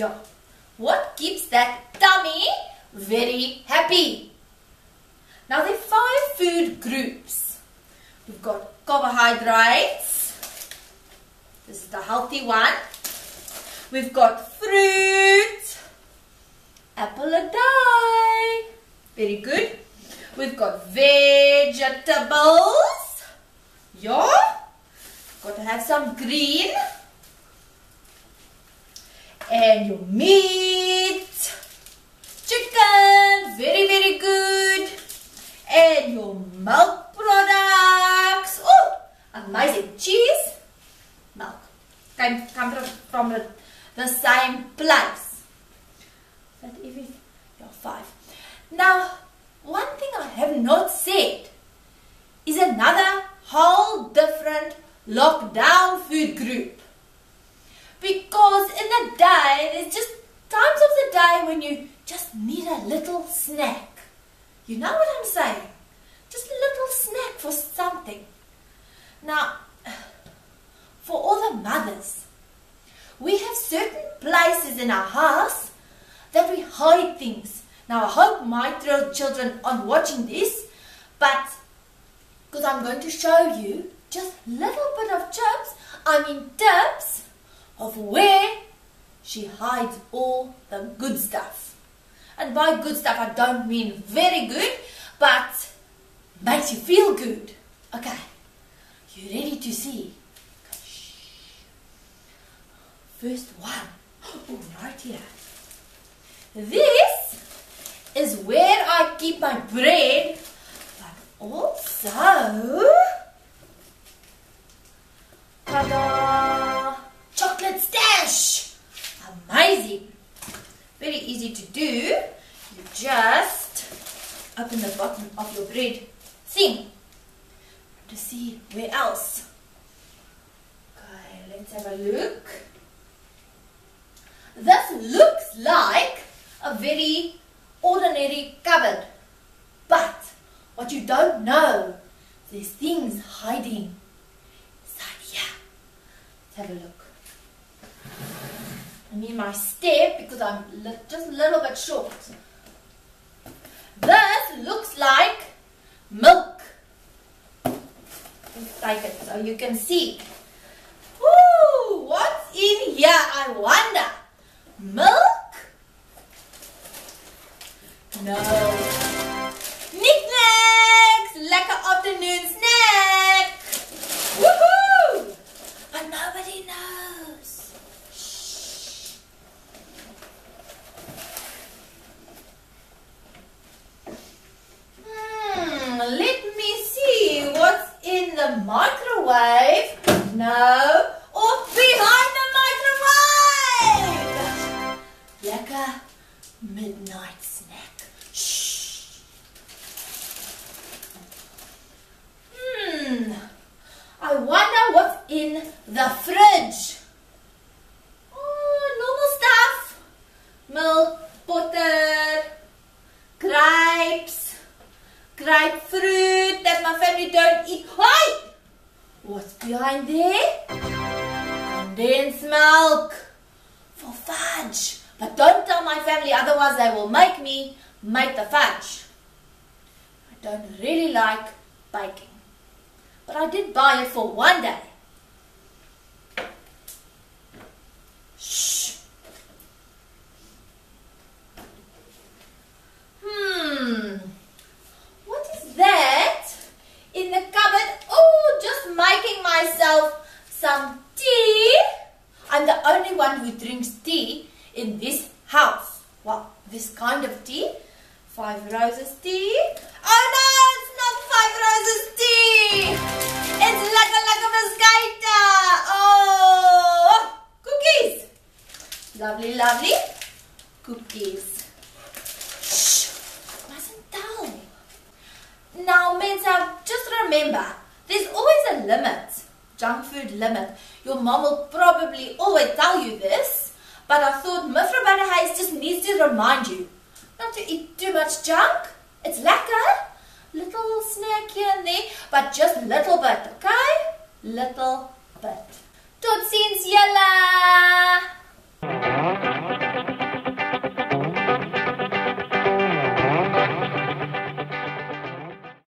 Yeah. What keeps that tummy very happy? Now there are five food groups. We've got carbohydrates. This is the healthy one. We've got fruit. Apple a day. Very good. We've got vegetables. Yeah. Got to have some green. And your meat. Chicken. Very, very good. And your milk products. Oh, amazing. Cheese. Milk. Come, from, the, the same place. That every, yeah, five. Now, one thing I have not said is another whole different lockdown food group. Day, there's just times of the day when you just need a little snack. You know what I'm saying? Just a little snack for something. Now, for all the mothers, we have certain places in our house that we hide things. Now, I hope my children aren't watching this, but because I'm going to show you just a little bit of tips, I mean tips of where she hides all the good stuff. And by good stuff, I don't mean very good, but makes you feel good. Okay, you ready to see? First one. Oh, right here. This is where I keep my bread, but also, easy to do. You just open the bottom of your bread thing to see where else. Okay, let's have a look. This looks like a very ordinary cupboard. But what you don't know, there's things hiding inside here. Let's have a look. I mean my step because I'm just a little bit short. This looks like milk. Let's it so you can see. Ooh, what's in here? I wonder. Milk? No. Nik Naks! Lekker afternoon snack! Woohoo! But nobody knows. Shh. Hmm, let me see what's in the microwave. No. Or behind the microwave! Lekker midnight snack. Shh. Hmm. I wonder what's in the fridge. Oh, normal stuff. Milk, butter, grapes, grapefruit that my family don't eat. Hi! What's behind there? Condensed milk for fudge. But don't tell my family, otherwise they will make me make the fudge. I don't really like baking. But I did buy it for one day. Shh. Hmm. What is that in the cupboard? Oh, just making myself some tea. I'm the only one who drinks tea in this house. Well, this kind of tea. Five roses tea. Oh no, it's not five roses tea. It's like a like a mosquito. Oh, cookies. Lovely, lovely cookies. Shh, mustn't tell. Now, Mensa, just remember, there's always a limit. Junk food limit. Your mom will probably always tell you this, but I thought Mevrouw Badahais just needs to remind you not to eat too much junk. It's lekker. Little snack here and there, but just little bit, okay? Little bit. Tot ziens, julle!